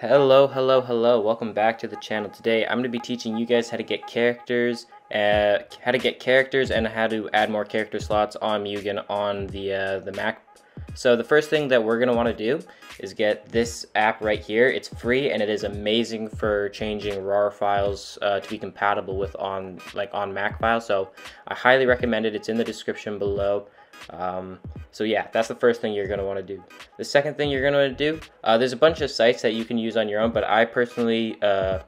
Hello, hello, hello. Welcome back to the channel. Today I'm going to be teaching you guys how to get characters, uh, how to get characters and how to add more character slots on Mugen on the, uh, the Mac. So the first thing that we're going to want to do is get this app right here. It's free and it is amazing for changing RAR files uh, to be compatible with on like on Mac files. So I highly recommend it. It's in the description below. Um, so yeah, that's the first thing you're going to want to do. The second thing you're going to wanna do, uh, there's a bunch of sites that you can use on your own, but I personally, uh,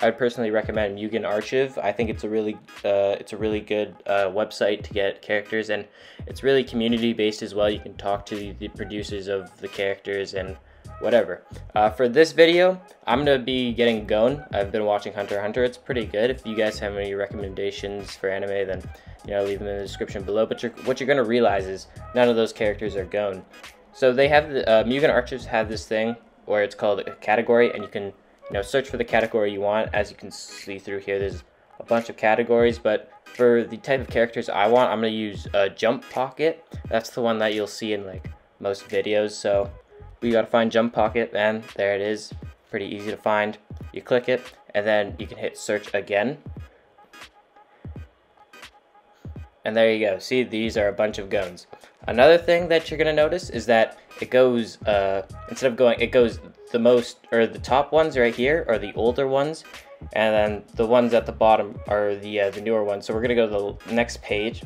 I would personally recommend Mugen Archive. I think it's a really, uh, it's a really good uh, website to get characters, and it's really community based as well. You can talk to the producers of the characters and whatever. Uh, for this video, I'm to be getting Gon. I've been watching Hunter Hunter. It's pretty good. If you guys have any recommendations for anime, then you know, leave them in the description below. But you're, what you're to realize is none of those characters are Gon. So they have, the, uh, Mugen Archives have this thing where it's called a category, and you can, you know, search for the category you want. As you can see through here, there's a bunch of categories, but for the type of characters I want, I'm going to use uh, Jump Pocket. That's the one that you'll see in, like, most videos. So we got to find Jump Pocket, and there it is. Pretty easy to find. You click it, and then you can hit search again And there you go. See, these are a bunch of Gons. Another thing that you're going to notice is that it goes, uh, instead of going, it goes the most, or the top ones right here are the older ones, and then the ones at the bottom are the, uh, the newer ones. So we're to go to the next page,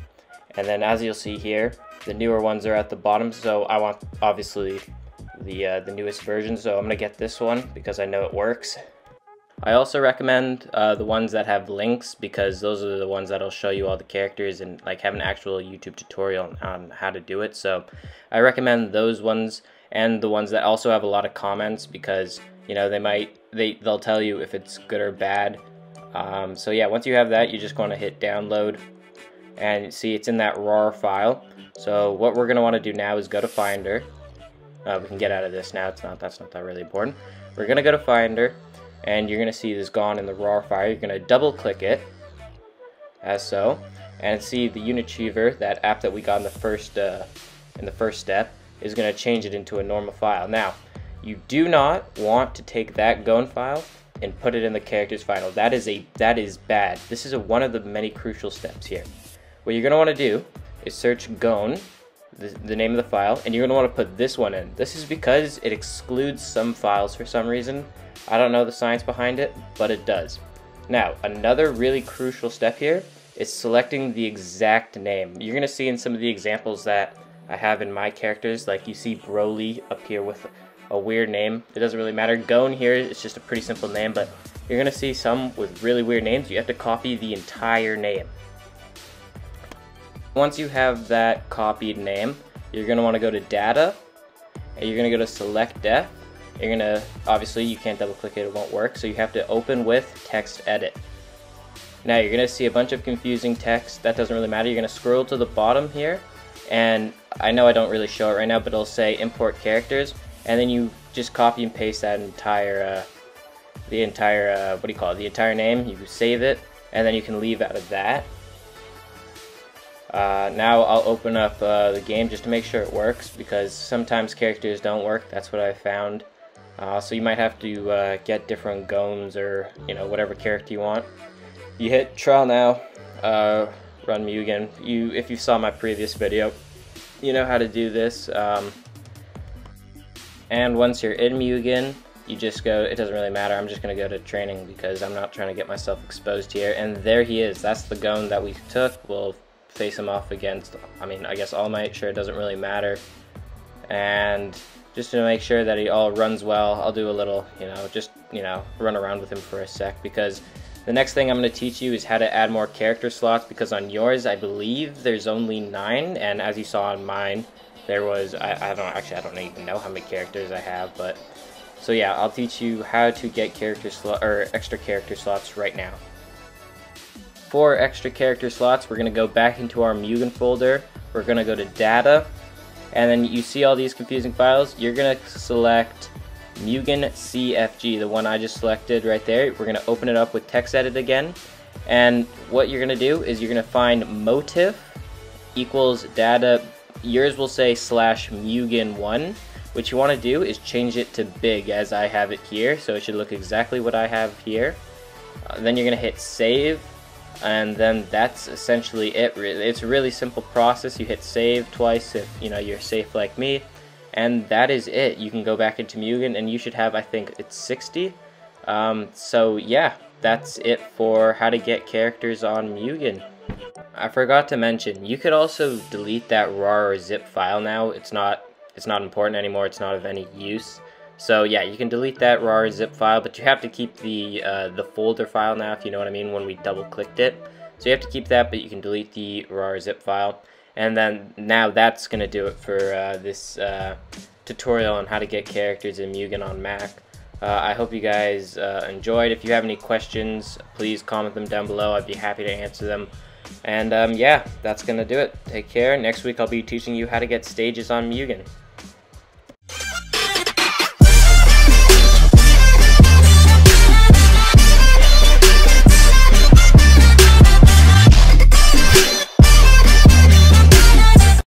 and then as you'll see here, the newer ones are at the bottom, so I want, obviously, the, uh, the newest version, so I'm to get this one because I know it works. I also recommend uh, the ones that have links because those are the ones that'll show you all the characters and like have an actual YouTube tutorial on how to do it. So I recommend those ones and the ones that also have a lot of comments because you know they might they they'll tell you if it's good or bad. Um, so yeah, once you have that, you just want to hit download and see it's in that RAR file. So what we're gonna want to do now is go to Finder. Uh, we can get out of this now. It's not that's not that really important. We're gonna go to Finder and you're going to see this Gon in the RAR file. You're going to double click it, as so, and see the Unarchiver, that app that we got in the first, uh, in the first step, is going to change it into a normal file. Now, you do not want to take that Gon file and put it in the characters file. That is a that is bad. This is a, one of the many crucial steps here. What you're going to want to do is search Gon, the, the name of the file, and you're going to want to put this one in. This is because it excludes some files for some reason, I don't know the science behind it, but it does. Now, another really crucial step here is selecting the exact name. You're going to see in some of the examples that I have in my characters, like you see Broly up here with a weird name. It doesn't really matter. Gon here is just a pretty simple name, but you're to see some with really weird names. You have to copy the entire name. Once you have that copied name, you're want to go to Data, and you're to go to Select Def, you're gonna, obviously you can't double click it, it won't work, so you have to open with text edit. Now you're gonna see a bunch of confusing text, that doesn't really matter, you're gonna scroll to the bottom here, and I know I don't really show it right now, but it'll say import characters, and then you just copy and paste that entire, uh, the entire, uh, what do you call it, the entire name, you save it, and then you can leave out of that. Uh, now I'll open up uh, the game just to make sure it works because sometimes characters don't work, that's what I found. Uh, so you might have to uh, get different Gons or you know whatever character you want. You hit trial now, run Mugen. You, if you saw my previous video, you know how to do this. Um, and once you're in Mugen, you just go, it doesn't really matter, I'm just going to go to training because I'm not trying to get myself exposed here. And there he is, that's the Gon that we took. We'll face him off against, I mean, I guess All Might, sure, it doesn't really matter. And just to make sure that he all runs well, I'll do a little, you know, just, you know, run around with him for a sec because the next thing I'm going to teach you is how to add more character slots because on yours, I believe there's only nine, and as you saw on mine, there was, I, I don't, actually, I don't even know how many characters I have, but, so yeah, I'll teach you how to get character slot, or extra character slots right now. For extra character slots, we're going to go back into our Mugen folder, we're going to go to data, and then you see all these confusing files, you're going to select Mugen CFG, the one I just selected right there. We're going to open it up with text edit again. And what you're going to do is you're going to find motif equals data. Yours will say slash Mugen1, what you want to do is change it to big as I have it here. So it should look exactly what I have here. Uh, then you're going to hit save and then that's essentially it. It's a really simple process. You hit save twice if you know you're safe like me and that is it. You can go back into Mugen and you should have, I think it's 60. Um, so yeah, that's it for how to get characters on Mugen. I forgot to mention, you could also delete that RAR or zip file now. It's not it's not important anymore. It's not of any use. So yeah, you can delete that RAR or zip file, but you have to keep the uh, the folder file now, if you know what I mean, when we double clicked it. So you have to keep that, but you can delete the RAR or zip file. And then now that's going to do it for uh, this uh, tutorial on how to get characters in Mugen on Mac. Uh, I hope you guys uh, enjoyed. If you have any questions, please comment them down below. I'd be happy to answer them. And um, yeah, that's going to do it. Take care. Next week I'll be teaching you how to get stages on Mugen.